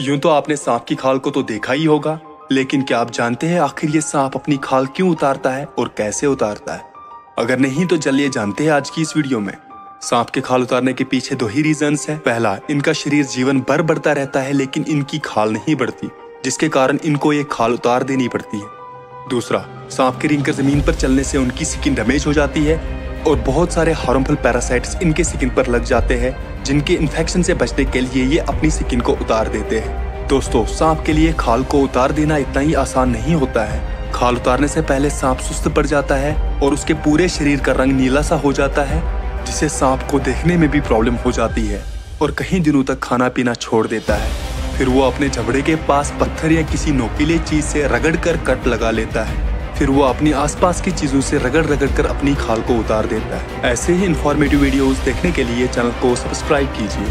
यूँ तो आपने सांप की खाल को तो देखा ही होगा, लेकिन क्या आप जानते हैं आखिर ये सांप अपनी खाल क्यों उतारता है और कैसे उतारता है? अगर नहीं तो चलिए जानते हैं आज की इस वीडियो में। सांप के खाल उतारने के पीछे दो ही रीजंस है। पहला, इनका शरीर जीवन भर बढ़ता रहता है, लेकिन इनकी खाल नहीं बढ़ती, जिसके कारण इनको ये खाल उतार देनी पड़ती है। दूसरा, सांप के रिंग ज़मीन पर चलने से उनकी स्किन डैमेज हो जाती है, और बहुत सारे हार्मफुल पैरासाइट्स इनके स्किन पर लग जाते हैं। जिनके इन्फेक्शन से बचने के लिए ये अपनी स्किन को उतार देते हैं। दोस्तों, सांप के लिए खाल को उतार देना इतना ही आसान नहीं होता है। खाल उतारने से पहले सांप सुस्त पड़ जाता है और उसके पूरे शरीर का रंग नीला सा हो जाता है, जिससे सांप को देखने में भी प्रॉब्लम हो जाती है और कहीं दिनों तक खाना पीना छोड़ देता है। फिर वो अपने झबड़े के पास पत्थर या किसी नोकीले चीज़ से रगड़ कर कट लगा लेता है। फिर वो अपनी आसपास की चीज़ों से रगड़ रगड़ कर अपनी खाल को उतार देता है। ऐसे ही इंफॉर्मेटिव वीडियोस देखने के लिए चैनल को सब्सक्राइब कीजिए।